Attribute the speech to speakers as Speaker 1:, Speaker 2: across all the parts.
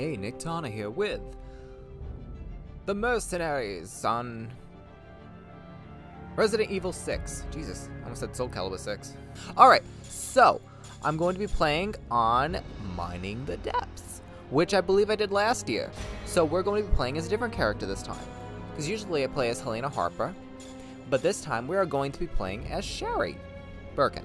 Speaker 1: Hey, Niktana here with The Mercenaries on Resident Evil 6. Jesus, I almost said Soul Calibur 6. Alright, so I'm going to be playing on Mining the Depths, which I believe I did last year. So we're going to be playing as a different character this time. Because usually I play as Helena Harper, but this time we are going to be playing as Sherry Birkin.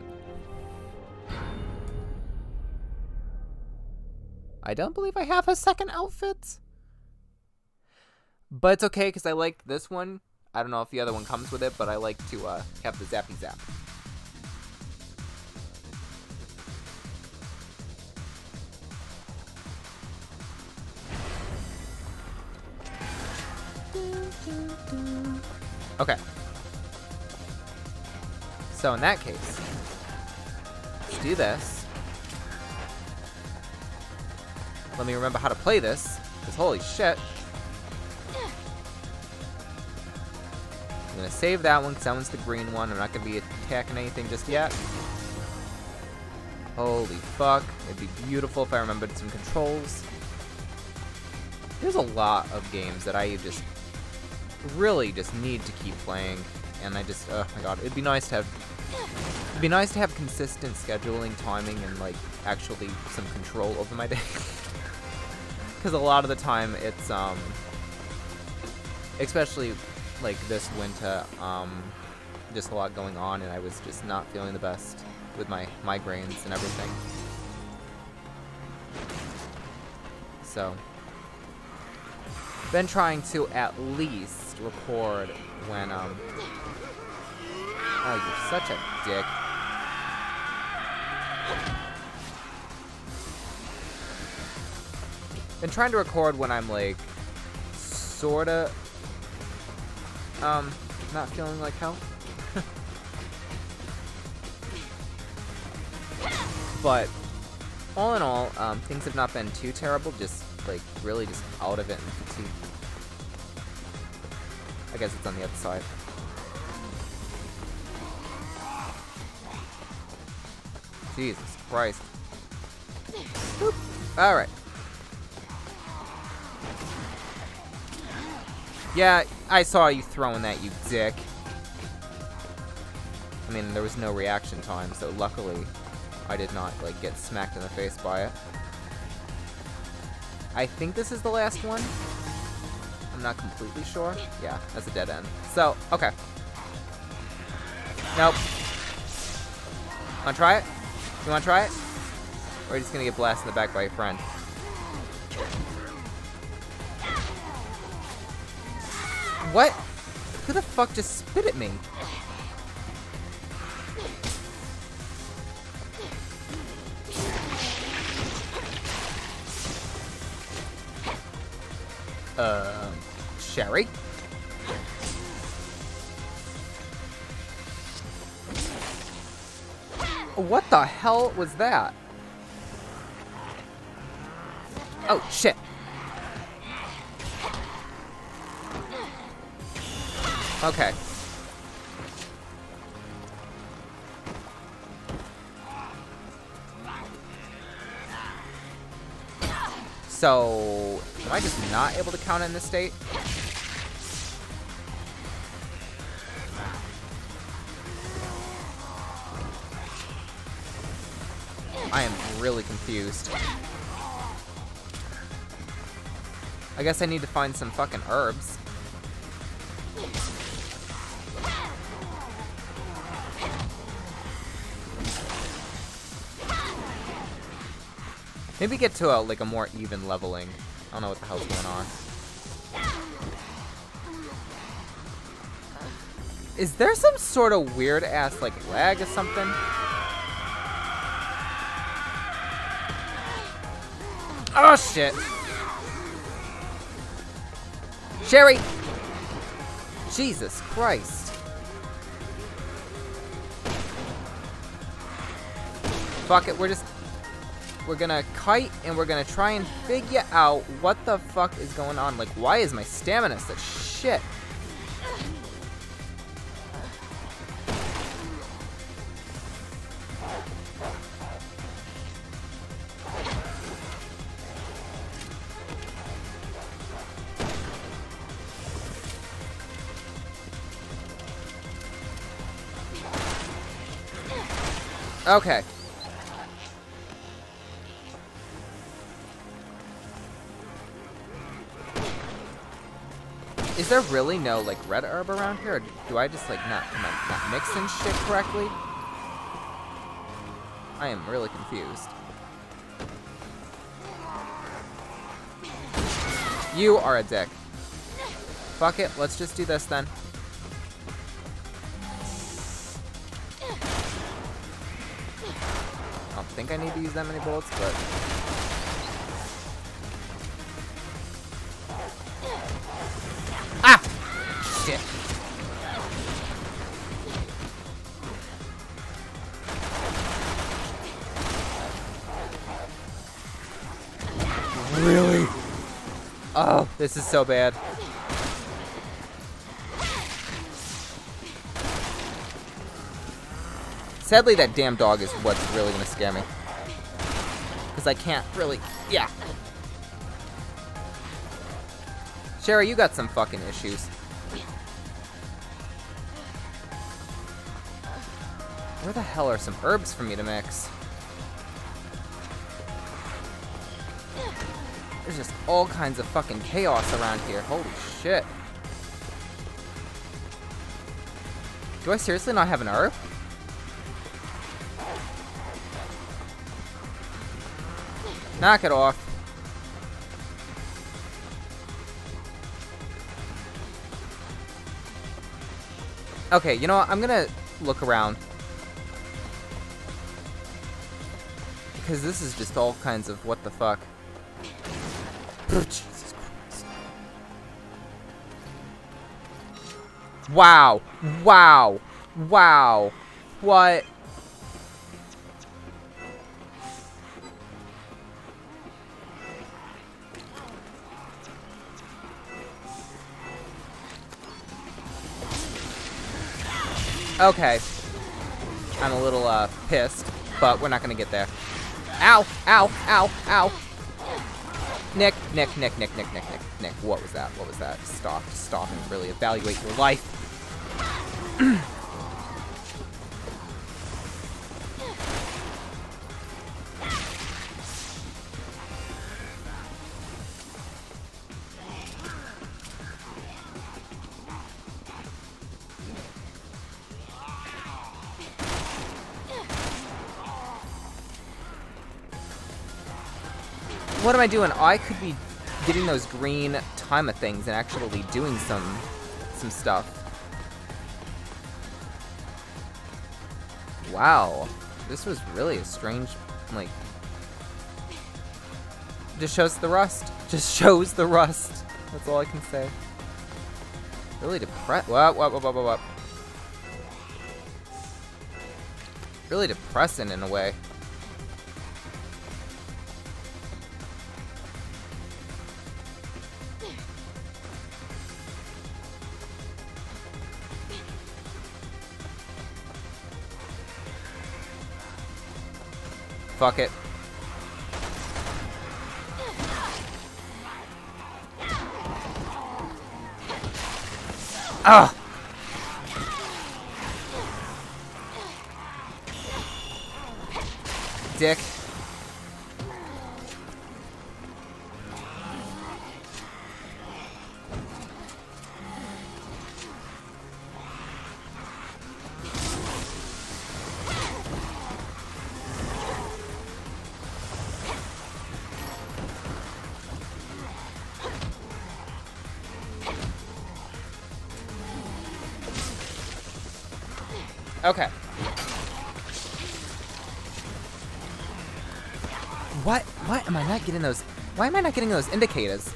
Speaker 1: I don't believe I have a second outfit. But it's okay because I like this one. I don't know if the other one comes with it, but I like to uh, have the Zappy Zap. Okay. So in that case, let's do this. Let me remember how to play this, because holy shit. I'm gonna save that one, because that one's the green one. I'm not gonna be attacking anything just yet. Holy fuck. It'd be beautiful if I remembered some controls. There's a lot of games that I just really just need to keep playing. And I just, oh my god, it'd be nice to have, it'd be nice to have consistent scheduling, timing, and like actually some control over my day. Because a lot of the time it's, um, especially like this winter, um, just a lot going on and I was just not feeling the best with my migraines and everything. So, been trying to at least record when, um... Oh, you're such a dick. Been trying to record when I'm, like, sorta, um, not feeling like hell. but, all in all, um, things have not been too terrible, just, like, really just out of it and. I guess it's on the other side. Jesus Christ. Alright. Yeah, I saw you throwing that, you dick. I mean, there was no reaction time, so luckily I did not, like, get smacked in the face by it. I think this is the last one. I'm not completely sure. Yeah, that's a dead end. So, okay. Nope. Wanna try it? You wanna try it? Or are you just gonna get blasted in the back by your friend? What? Who the fuck just spit at me? Uh, Sherry? What the hell was that? Oh, shit. Okay. So, am I just not able to count in this state? I am really confused. I guess I need to find some fucking herbs. Maybe get to a like a more even leveling. I don't know what the hell's going on. Is there some sort of weird ass like lag or something? Oh shit. Sherry! Jesus Christ. Fuck it, we're just we're gonna kite and we're gonna try and figure out what the fuck is going on. Like, why is my stamina such shit? Okay. Is there really no, like, red herb around here? Or do I just, like, not, am not mixing shit correctly? I am really confused. You are a dick. Fuck it, let's just do this then. I don't think I need to use that many bullets, but... Oh, this is so bad. Sadly, that damn dog is what's really gonna scare me. Because I can't really... Yeah. Sherry, you got some fucking issues. Where the hell are some herbs for me to mix? There's just all kinds of fucking chaos around here. Holy shit. Do I seriously not have an herb? Knock it off. Okay, you know what? I'm gonna look around. Because this is just all kinds of what the fuck. Jesus Christ. Wow. Wow. Wow. What? Okay. I'm a little, uh, pissed, but we're not gonna get there. Ow! Ow! Ow! Ow! Nick, Nick, Nick, Nick, Nick, Nick, Nick, Nick. What was that? What was that? Stop, stop, and really evaluate your life. What am I doing? I could be getting those green timer things and actually doing some some stuff. Wow. This was really a strange, like... Just shows the rust. Just shows the rust. That's all I can say. Really depressed. What, what, what, what, what, what? Really depressing in a way. Fuck it. Ah! Dick. Okay. What? What am I not getting those? Why am I not getting those indicators?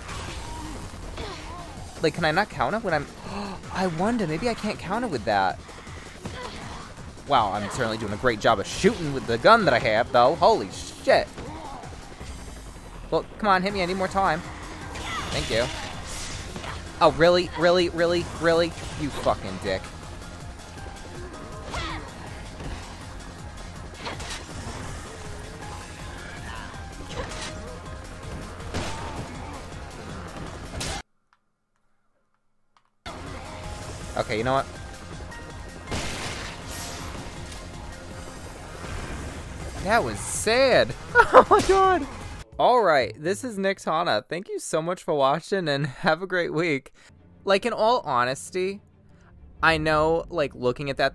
Speaker 1: Like, can I not count it when I'm... I wonder, maybe I can't count it with that. Wow, I'm certainly doing a great job of shooting with the gun that I have, though. Holy shit. Well, come on, hit me. I need more time. Thank you. Oh, really? Really? Really? Really? You fucking dick. Okay, you know what? That was sad. Oh my god. Alright, this is Niktana. Thank you so much for watching and have a great week. Like, in all honesty, I know, like, looking at that,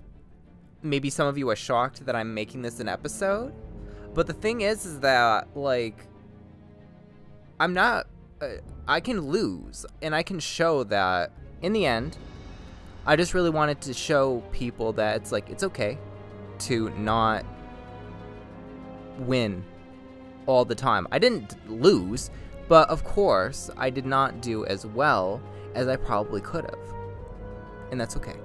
Speaker 1: maybe some of you are shocked that I'm making this an episode. But the thing is, is that, like, I'm not, uh, I can lose. And I can show that, in the end, I just really wanted to show people that it's like, it's okay to not win all the time. I didn't lose, but of course, I did not do as well as I probably could have. And that's okay.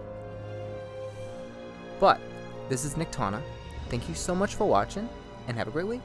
Speaker 1: But, this is Niktana. Thank you so much for watching, and have a great week.